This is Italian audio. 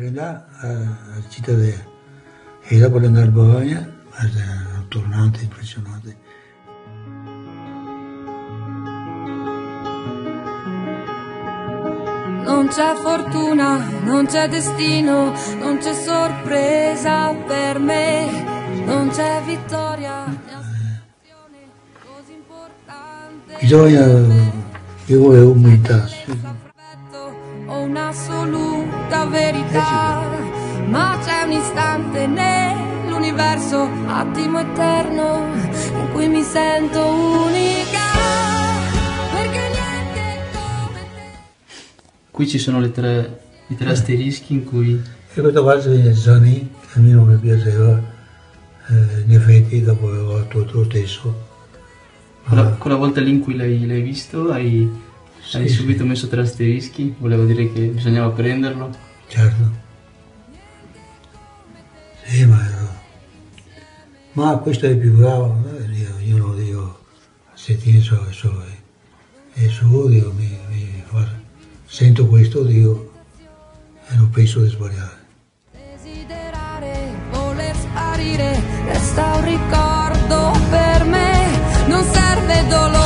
E là a Cittadella e dopo andare a Bologna, è un tornante impressionante. Non c'è fortuna, non c'è destino, non c'è sorpresa per me, non c'è vittoria. Così importante. Bisogna, io volevo umiltà, sì. perfetto o un'assoluta verità, ma c'è un istante nell'universo, attimo eterno, in cui mi sento unica, perché niente è come te. Qui ci sono le tre, i tre asterischi in cui E questa parte di Zani, che a me non mi piaceva, eh, in effetti dopo avevo fatto lo stesso. quella, quella volta lì in cui l'hai, l'hai visto hai, sì. Hai subito messo tre asterischi, volevo dire che bisognava prenderlo. Certo. Sì, ma, ma questo è più bravo, io, io non dico, se penso è solo, è suo, dico, mi, mi fa, sento questo, dico, e non penso di sbagliare. Desiderare, voler sparire, resta un ricordo per me, non serve dolore.